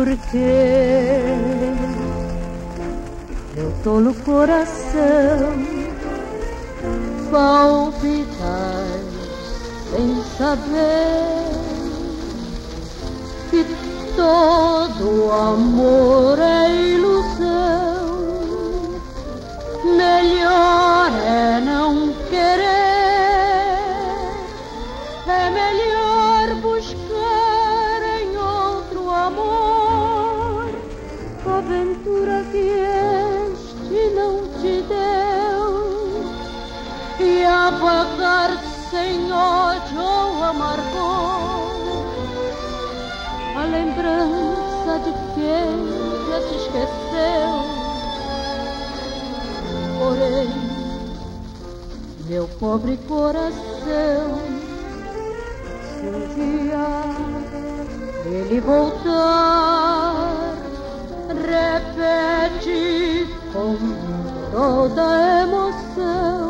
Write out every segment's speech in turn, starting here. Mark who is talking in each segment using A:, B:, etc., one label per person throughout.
A: porquê. Meu tolo coração palpitar sem saber que todo amor ódio ou amargor a lembrança de quem já te esqueceu. Porém, meu pobre coração, se um dia ele voltar, repete com toda emoção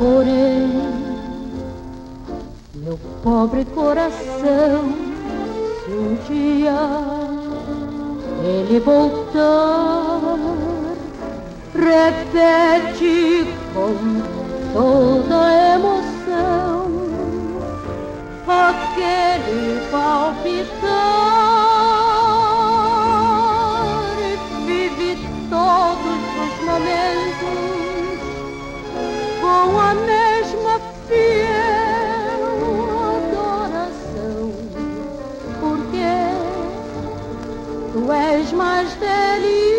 A: Porém, meu pobre coração, se um dia ele voltar, repete com toda emoção a mesma fiel adoração, porque tu és mais feliz.